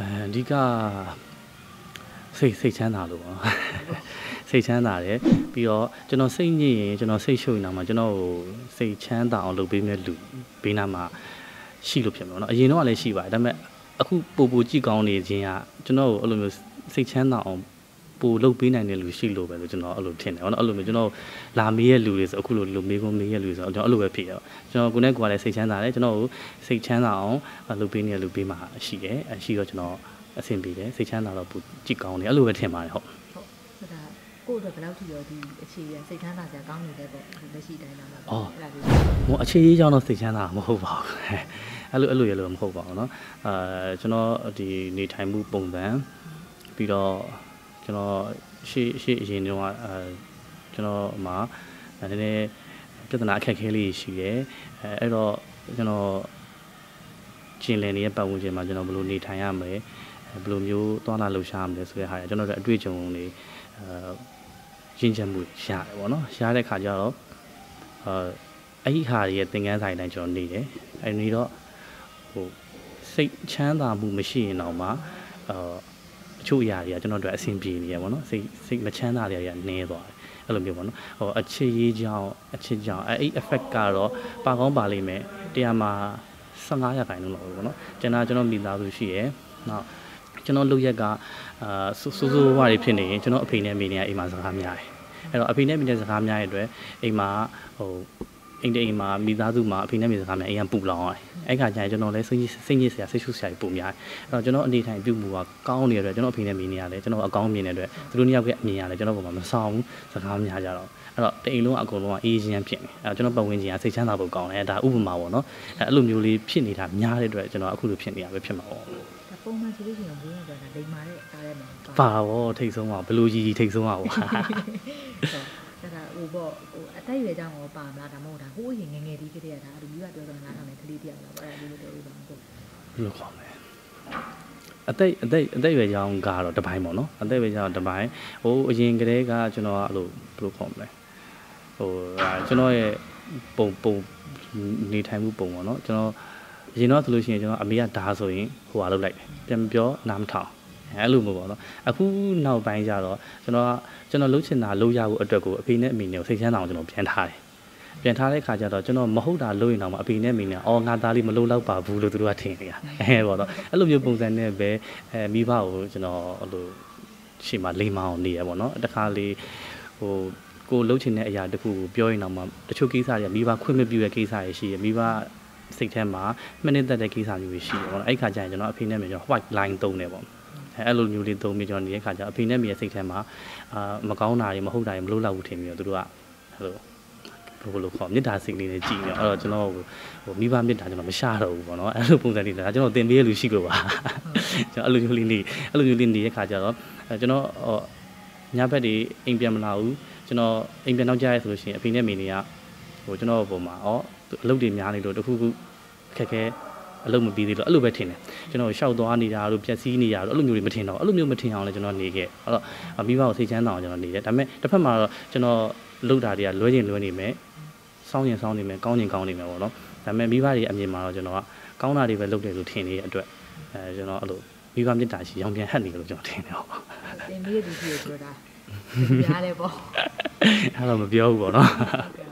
အဓိကစိတ်စိတ်ချမ်းသာလို့ပေါ့စိတ်ချမ်းသာတယ်ပြီးတော့ကျွန်တော်စိတ်ညစ်ရင်ကျွန်တော်စိတ်ရှုပ်နေတာမှာကျွန်တော်ကိုစိတ်ချမ်းသာအောင်လုပ်ပေးမဲ့လူဘေးနားမှာရှိလို့ဖြစ်မှာเนาะအရင်တော့လည်းရှိပါတယ်ဒါပေမဲ့အခုပိုပိုကြည့်ကောင်းနေခြင်းကကျွန်တော်ကိုအဲ့လိုမျိုးစိတ်ချမ်းသာအောင် ပိုလုပ်ပေးနိုင်တဲ့လူရှိလို့ပဲလို့ကျွန်တော်အဲ့လိုထင်တယ်ဗောနော်အဲ့လိုမျိုးကျွန်တော်လာမေးရဲ့လူတွေဆိုအခုလိုလိုမေးခွန်းမေးရဲ့လူဆိုကျွန်တော်အဲ့လိုပဲဖြစ်ရတော့ကျွန်တော်ကိုယ်နဲ့ကိုယ်ကလည်းစိတ်ချမ်းသာတယ်ကျွန်တော်ကိုစိတ်ချမ်းသာအောင်လုပ်ပေးနေတဲ့လူပေးမှာရှိတယ်အရှိတော့ကျွန်တော်အဆင်ပြေတယ်စိတ်ချမ်းသာတော့ပိုကြည့်ကောင်းတယ်အဲ့လိုပဲထင်ပါတယ်ဟုတ် ဟုတ်ဟိုဒါကိုယ့်အတွက်ဘယ်လောက်ထိရောဒီအခြေရစိတ်ချမ်းသာစရာကောင်းနေတယ်ပေါ့ဒီလက်ရှိတိုင်းလာမှာပေါ့အဲ့ဒါလေး ဟိုအခြေရေးကြောင့်တော့စိတ်ချမ်းသာမဟုတ်ပါဘူးအဲ့လိုအဲ့လိုရလို့မဟုတ်ပါဘူးเนาะအာကျွန်တော်ဒီနေထိုင်မှုပုံစံပြီးတော့ ကျွန်တော်ရှေ့ရှေ့အရင်တုန်းကအာကျွန်တော်မှာနည်းနည်းပြဿနာအခက်အခဲလေးရှိတယ်အဲအဲ့တော့ကျွန်တော်ကျင်လည်နေတဲ့ပတ်ဝန်းကျင်မှာကျွန်တော်ဘယ်လိုနေထိုင်ရမလဲဘယ်လိုမျိုးသွားလာလှုပ်ရှားရမလဲဆိုတဲ့ဟာတွေကျွန်တော်တို့အတွေ့အကြုံတွေအာရင့်ကျက်မှုရတယ်ပေါ့နော်ရှားတဲ့ခါကျတော့အာအဲ့ဒီဟာတွေရဲ့သင်ခန်းစာအတိုင်းကျွန်တော်နေတယ်အဲ့ဒီတော့ဟိုစိတ်ချမ်းသာမှုမရှိရင်တော့မှအာ အချို့အရာတွေကကျွန်တော်တို့အဆင်ပြေနေရပေါ့နော်စိတ်စိတ်မချမ်းသာတွေကနည်းသွားတယ်အဲ့လိုမျိုးပေါ့နော်ဟိုအခြေရေးကြောင်းအချစ်ကြောင်းအဲ့အဲ့ effect ကတော့ပါကောင်းပါလိမ့်မယ်တရားမှာ15ရာခိုင်နှုန်းလောက်ပဲပေါ့နော်ကျွန်တော်ကျွန်တော်မိသားစုရှိရယ်နောက်ကျွန်တော်လုပ်ရက်ကအာစူးစူးဝါးတွေဖြစ်နေရင်ကျွန်တော်အဖေနဲ့မိနေကအိမ်မှာစကားများတယ်အဲ့တော့အဖေနဲ့မိတဲ့စကားများရဲ့အတွက်အိမ်မှာဟို အိမ်တိမ်မှာမိသားစုမှာအဖေနဲ့မိစကားများအိမ်ကပူလောင်ရတယ်အဲ့ခါကျရင်ကျွန်တော်လည်းစိတ်ကြီးစိတ်ကြီးဆရာစိတ်ရှုဆရာပုံများအဲ့တော့ကျွန်တော်အနေထိုင်ပြုမှုကကောင်းနေတဲ့အတွက်ကျွန်တော်အဖေနဲ့မိနေရတယ်ကျွန်တော်အကောင်းမြင်တဲ့အတွက်သူတို့နှစ်ယောက်ရဲ့အမြင်ရတယ်ကျွန်တော်ပုံမှာမဆောင်ဘူးစကားများကြတော့အဲ့တော့တိမ်လုံးအကုန်လုံးကအေးချမ်းဖြစ်နေအဲ့ကျွန်တော်ပတ်ဝန်းကျင်ကစိတ်ချမ်းသာဖို့ကောင်းတယ်ဒါဥပမာပေါ့နော်အဲ့လိုမျိုးလေးဖြစ်နေတာများတဲ့အတွက်ကျွန်တော်အခုလိုဖြစ်နေရပဲဖြစ်မှာပေါ့ဒါပုံမှန်ဆိုလို့ရှိရင်ဘုရားကဒါလိမ္မာတဲ့အားထဲမှာပါဘောထိတ်ဆုံးပါဘလူကြီးကြီးထိတ်ဆုံးပါဘောဟုတ် အဲ့ဒါဟိုပေါ့ဟိုအသက်အရွယ်ကြောင့်ရောပါမလားဒါမှမဟုတ်ဒါဟိုးရင်ငယ်ငယ်လေးကတည်းကဒါလူကြီးကပြောတော့နားထောင်နေကလေးတယောက်လားပေါ့အဲ့ဒါလေးပြောပြပါဦးကိုဘယ်လိုခေါ်မလဲအတိတ်အတိတ်အတိတ်ရွယ်ကြောင်းကတော့တပိုင်းပေါ့နော်အတိတ်ရွယ်ကြောင်းတပိုင်းဟိုအရင်ကတည်းကကျွန်တော်ကအဲ့လိုဘယ်လိုခေါ်မလဲဟိုကျွန်တော်ရဲ့ပုံပုံနေထိုင်မှုပုံပေါ့နော်ကျွန်တော်အရင်တော့ဆိုလို့ရှိရင်ကျွန်တော်အမေကဓာဆိုရင်ဟိုဟာလုပ်လိုက်တယ်ပြန်ပြောနားမထောင် အဲ့လိုမျိုးပေါ့နော်အခုနောက်ပိုင်းကျတော့ကျွန်တော်ကကျွန်တော်လှုပ်ချင်တာလှုပ်ရဖို့အတွက်ကိုအဖေနဲ့အမေနဲ့စိတ်ချမ်းသာအောင်ကျွန်တော်ပြန်ထားတယ်ပြန်ထားတဲ့ခါကျတော့ကျွန်တော်မဟုတ်တာလုပ်ရင်တော့အဖေနဲ့အမေနဲ့အော်ငါသားလေးမလုပ်တော့ပါဘူးလို့သူတို့ကထင်နေတာအဲပေါ့နော်အဲ့လိုမျိုးပုံစံနဲ့ပဲအဲမိဘကိုကျွန်တော်အဲ့လိုရှေ့မှာလိမ္မာအောင်နေရပေါ့နော်တခါလေဟိုကိုလှုပ်ချင်တဲ့အရာတခုကိုပြောရင်တော့မှတချို့ကိစ္စတွေကမိဘခွင့်မပြုတဲ့ကိစ္စတွေရှိရမိဘစိတ်ထဲမှာမနစ်သက်တဲ့ကိစ္စမျိုးတွေရှိတယ်ပေါ့နော်အဲ့ခါကျရင်ကျွန်တော်အဖေနဲ့အမေကျွန်တော် white line သုံးတယ်ပေါ့ အဲအဲ့လိုမျိုးလေးသုံးပြီးကျွန်တော်နေတဲ့ခါကျအဖေနဲ့အမေရဲ့စိတ်ထဲမှာအာမကောင်းတာတွေမဟုတ်တာတွေမလုပ်တော့ဘူးထင်ပြီးတော့သူတို့ကအဲ့လိုဘယ်လိုခေါ်မေတ္တာစိတ်လေးနဲ့ကြည်နေအဲ့တော့ကျွန်တော်ဟိုမိဘမေတ္တာကျွန်တော်မရှာတော့ဘူးပေါ့နော်အဲ့လိုပုံစံလေးဒါကျွန်တော်သင်ပေးရလူရှိလို့ပါကျွန်တော်အဲ့လိုမျိုးလေးနေအဲ့လိုမျိုးလေးနေတဲ့ခါကျတော့ကျွန်တော်ညဘက်တွေအိမ်ပြန်မလာဘူးကျွန်တော်အိမ်ပြန်နောက်ကြရဲဆိုလို့ရှိရင်အဖေနဲ့မိနေကဟိုကျွန်တော်ပုံမှာဩအလုပ်တွေများနေလို့တခုခုခက်ခဲ အလုပ်မပြီးသေးလို့အဲ့လိုပဲထင်တယ်ကျွန်တော်ရှောက်သွားနေတာတို့ပြက်စီးနေတာတို့အဲ့လိုမျိုးတွေမထင်တော့အဲ့လိုမျိုးမထင်အောင်လည်းကျွန်တော်နေခဲ့အဲ့တော့မိဘကိုစိတ်ချမ်းသာအောင်ကျွန်တော်နေတယ်ဒါပေမဲ့တစ်ဖက်မှာတော့ကျွန်တော်လုပ်တာတွေကလွဲကျင်လွဲနေမယ်စောင်းရင်စောင်းနေမယ်ကောင်းရင်ကောင်းနေမယ်ပေါ့နော်ဒါပေမဲ့မိဘတွေအမြင်မှာတော့ကျွန်တော်ကကောင်းတာတွေပဲလုပ်တယ်လို့ထင်နေတဲ့အတွက်အဲကျွန်တော်အဲ့လိုမိဘမြတ်တာရှိရောင်ပြန်ဟက်နေလို့ကျွန်တော်ထင်တယ်ဟုတ်သင်ပေးရသူကြီးပြောတာရားတယ်ပေါ့အဲ့တော့မပြောဘူးပေါ့နော်ဟုတ်ကဲ့